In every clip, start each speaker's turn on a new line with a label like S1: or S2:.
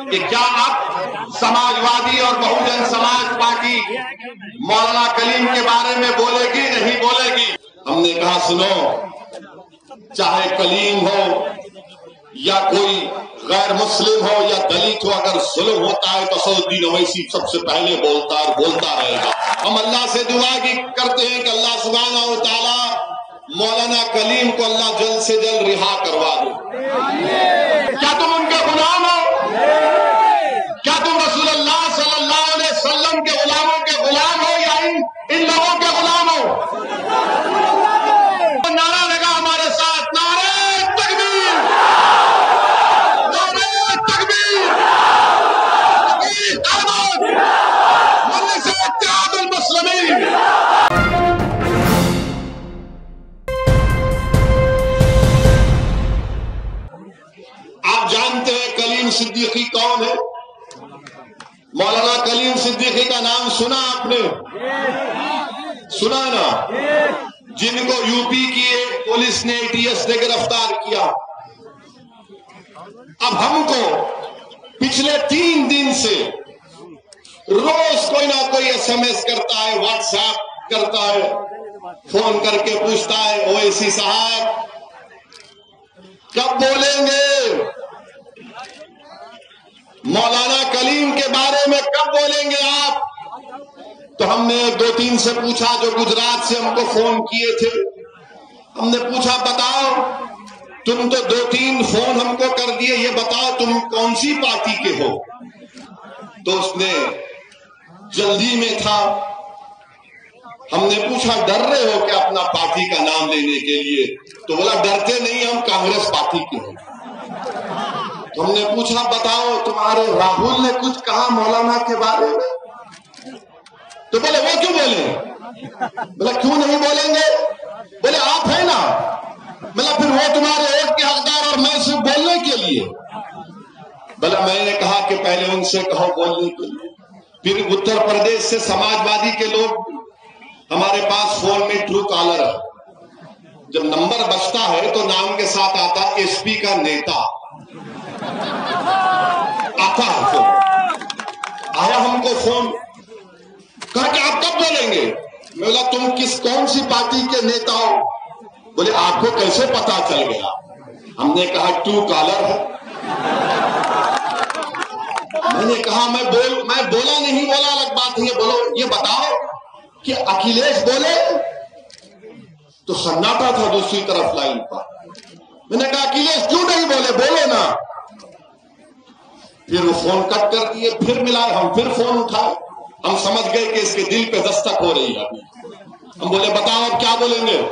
S1: कि क्या आप समाजवादी और बहुजन समाज पार्टी मौलाना कलीम के बारे में बोलेगी, नहीं बोलेगी? हमने कहा, सुनो, चाहे कलीम हो या कोई गैर मुस्लिम हो या दलित हो, अगर जुल्म होता है तो सऊद्दीन अवैसी सबसे पहले बोलता और बोलता रहेगा। हम अल्लाह से दुआ की करते हैं कि अल्लाह सुबहाना ताला मौलाना कलीम को अल्लाह जल्द से जल्द रिहा करवा दो। क्या तुम सिद्दीकी कौन है? मौलाना कलीम सिद्दीकी का नाम सुना आपने? सुना ना? जिनको यूपी की एक पुलिस ने एटीएस ने गिरफ़्तार किया। अब हमको पिछले तीन दिन से रोज कोई ना कोई एसएमएस करता है व्हाट्सएप करता है, फ़ोन करके पूछता है ओएसी साहब, कब बोलेंगे? मौलाना कलीम के बारे में कब बोलेंगे आप? तो हमने दो तीन से पूछा जो गुजरात से हमको फ़ोन किए थे। हमने पूछा, बताओ, तुम तो दो तीन फ़ोन हमको कर दिए, ये बताओ तुम कौन सी पार्टी के हो? तो उसने जल्दी में था। हमने पूछा, डर रहे हो क्या अपना पार्टी का नाम लेने के लिए? तो बोला, डरते नहीं, हम कांग्रेस पार्टी के हैं। तो हमने पूछा, बताओ, तुम्हारे राहुल ने कुछ कहा मौलाना के बारे में? तो बोले, वो क्यों बोले? बोला, क्यों नहीं बोलेंगे? बोले, आप है ना? बोला, फिर वो तुम्हारे वोट के हकदार और मैं सिर्फ़ बोलने के लिए। बोला, मैंने कहा कि पहले उनसे कहो बोलने के लिए। फिर उत्तर प्रदेश से समाजवादी के लोग हमारे पास फ़ोन में ट्रू कॉलर है। जब नंबर बचता है तो नाम के साथ आता एसपी का नेता। आता फ़ोन आया हमको फ़ोन। कहा कि आप कब बोलेंगे? मैं बोला, तुम किस कौन सी पार्टी के नेता हो? बोले, आपको कैसे पता चल गया? हमने कहा, टू कॉलर है। मैंने कहा, मैं बोल, मैं बोला नहीं, बोला अलग बात है बोलो, ये बताओ कि अखिलेश बोले? तो सन्नाटा था दूसरी तरफ़ लाइन पर। मैंने कहा, अखिलेश, क्यों नहीं बोले? बोलो ना। फिर वो फ़ोन कट कर दिए, फिर मिलाए, हम फिर फ़ोन उठाए। हम समझ गए कि इसके दिल पे दस्तक हो रही है हम बोले, बताओ अब क्या बोलेंगे?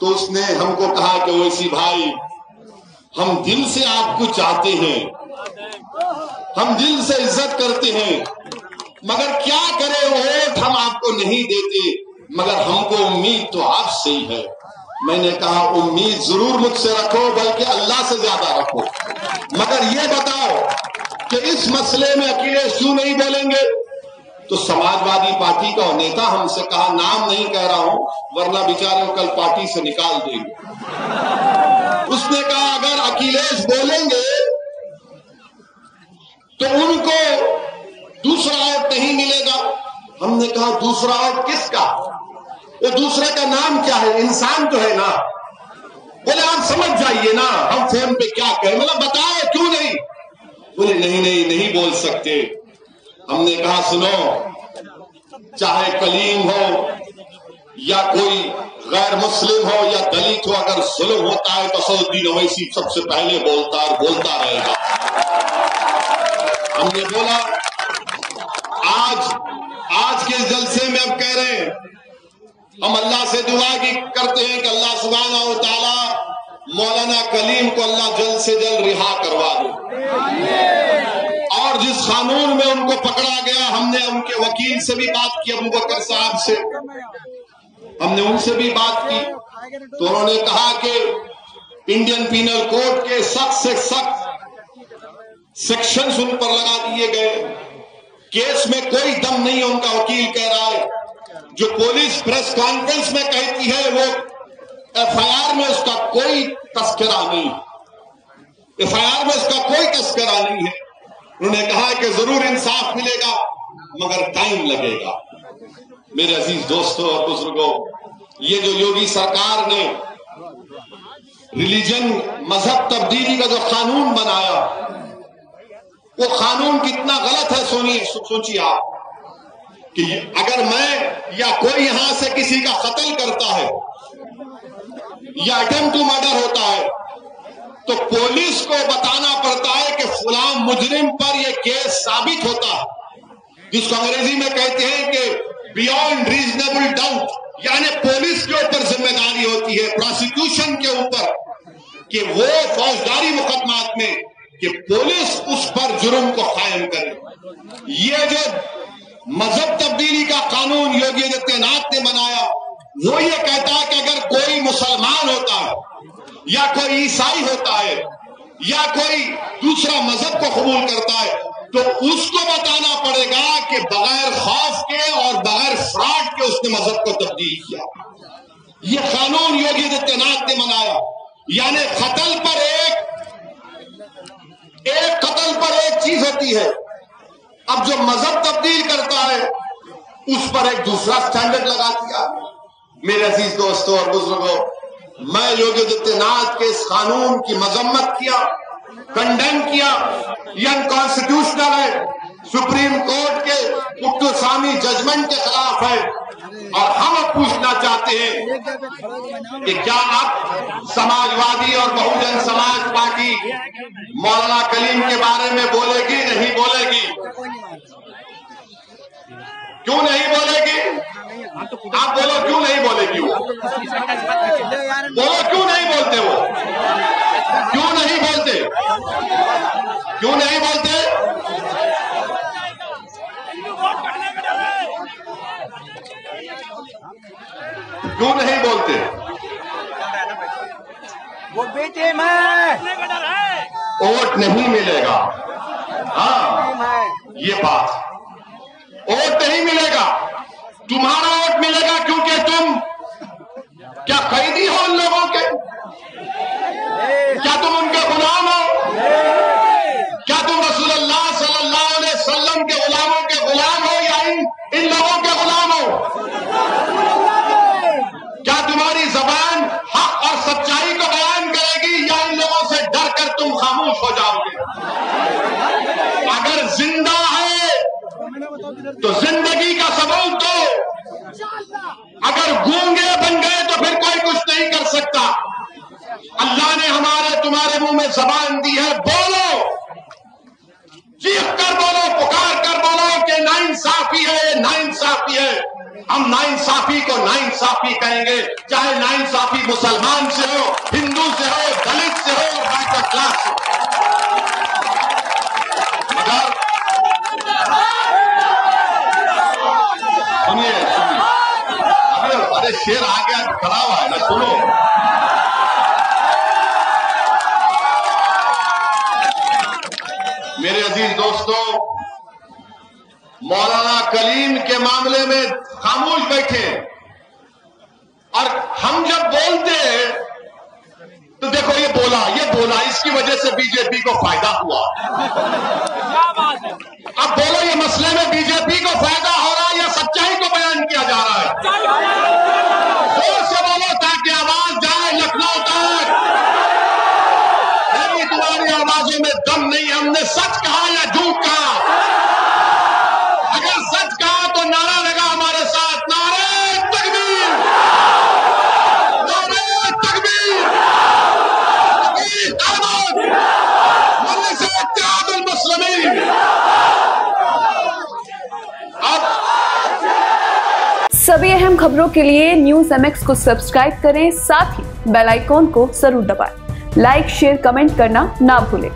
S1: तो उसने हमको कहा कि वैसी भाई, हम दिल से आपको चाहते हैं। हम दिल से इज़्ज़त करते हैं। मगर क्या करें वोट हम आपको नहीं देते। मगर हमको उम्मीद तो आपसे ही है। मैंने कहा, उम्मीद ज़रूर मुझसे रखो, बल्कि अल्लाह से ज़्यादा रखो। मगर ये बताओ कि इस मसले में अकेले क्यों नहीं बोलेंगे? तो समाजवादी पार्टी का नेता हमसे कहा, नाम नहीं कह रहा हूँ, वरना बेचारे कल पार्टी से निकाल देंगे। उसने कहा, अगर अखिलेश बोलेंगे तो उनको दूसरा वोट नहीं मिलेगा। हमने कहा, दूसरा वोट किसका? वो दूसरे का नाम क्या है? इंसान तो है ना। बोले, आप समझ जाइए ना, हम फ़ोन पे क्या कहें मतलब बताए, क्यों नहीं? बोले, नहीं नहीं नहीं बोल सकते। हमने कहा, सुनो, चाहे कलीम हो, या कोई गैर मुस्लिम हो, या दलित हो, अगर जुल्म होता है तो सऊद्दीन अवैसी सबसे पहले बोलता और बोलता रहेगा। हमने बोला, आज आज के जलसे में अब कह रहे हैं हम अल्लाह से दुआ की करते हैं कि अल्लाह सुबहाना ताला मौलाना कलीम को अल्लाह जल्द से जल्द रिहा करवा दो। और जिस कानून में उनको पकड़ा गया, हमने उनके वकील से भी बात की, अबू बकर साहब से। हमने उनसे भी बात की। तो उन्होंने कहा कि इंडियन पीनल कोड के सख्त से सख्त सेक्शन उन पर लगा दिए गए। केस में कोई दम नहीं है, उनका वकील कह रहा है। जो पुलिस प्रेस कॉन्फ्रेंस में कहती है, वो एफआईआर में उसका कोई तस्करा नहीं एफआईआर में उसका कोई तस्करा नहीं है। उन्होंने कहा कि ज़रूर इंसाफ मिलेगा, मगर टाइम लगेगा। मेरे अज़ीज़ दोस्तों और बुज़ुर्गों, ये जो योगी सरकार ने रिलीजन मज़हब तब्दीली का जो कानून बनाया, वो कानून कितना गलत है, सुनिए सोचिए आप। कि अगर मैं या कोई यहाँ से किसी का कत्ल करता है, या अटेम्प्ट टू मर्डर होता है तो पुलिस को बताना पड़ता है कि फुलाम मुजरिम पर यह केस साबित होता है। जिसको अंग्रेज़ी में कहते हैं कि बियॉन्ड रीजनेबल डाउट यानी पुलिस के ऊपर ज़िम्मेदारी होती है प्रोसिक्यूशन के ऊपर, कि वो फौजदारी मुकदमात में, कि पुलिस उस पर जुर्म को कायम करे। ये जो मज़हब तब्दीली का कानून योगी आदित्यनाथ ने बनाया। वो ये कहता है कि अगर कोई मुसलमान होता है, या कोई ईसाई होता है, या कोई दूसरा मज़हब को कबूल करता है तो उसको बताना पड़ेगा कि बगैर खौफ के और बगैर फ्रॉड के उसने मज़हब को तब्दील किया। ये कानून योगी आदित्यनाथ ने बनाया। यानी कतल पर एक एक कतल पर एक चीज़ होती है अब जो मज़हब तब्दील करता है, उस पर एक दूसरा स्टैंडर्ड लगा दिया। मेरे अज़ीज़ दोस्तों और बुजुर्गो, मैं योगी आदित्यनाथ के इस कानून की मजम्मत किया कंडेम किया। ये अनकॉन्स्टिट्यूशनल है। सुप्रीम कोर्ट के मुक्तसामी जजमेंट के खिलाफ है। और हम अब पूछना चाहते हैं कि क्या आप समाजवादी और बहुजन समाज पार्टी मौलाना कलीम के बारे में बोलेगी, नहीं बोलेगी? क्यों नहीं बोलेगी? आप बोलो, क्यों नहीं बोलेगी वो बोलो क्यों नहीं बोलते वो क्यों नहीं बोलते क्यों नहीं बोलते क्यों नहीं बोलते।
S2: वो बेटे मैं।
S1: वोट नहीं मिलेगा। हाँ ये बात। वोट नहीं मिलेगा। तुम्हारा वोट मिलेगा क्योंकि तुम जाओगे। अगर ज़िंदा है तो ज़िंदगी का सबूत दो। अगर गूँगे बन गए तो फिर कोई कुछ नहीं कर सकता। अल्लाह ने हमारे, तुम्हारे मुँह में जबान दी है, बोलो। चीख कर बोलो, पुकार कर बोलो कि नाइंसाफी है नाइंसाफी है। हम नाइंसाफी को नाइंसाफी कहेंगे, चाहे नाइंसाफी मुसलमान से हो, हिंदू से हो दलित से हो बैकवर्ड क्लास से मगर सुनिए सुनिए अरे शेर आ गया, खड़ा हुआ है ना, सुनो। मेरे अज़ीज़ दोस्तों, मौलाना कलीम के मामले में खामोश बैठे। और हम जब बोलते हैं तो देखो ये बोला ये बोला, इसकी वजह से बीजेपी को फ़ायदा हुआ। अब बोलो, ये मसले में बीजेपी को फ़ायदा हो रहा है या सच्चाई को बयान किया जा रहा है?
S3: सभी अहम खबरों के लिए न्यूज़ एमएक्स को सब्सक्राइब करें, साथ ही बेल आइकॉन को ज़रूर दबाएँ। लाइक शेयर कमेंट करना ना भूलें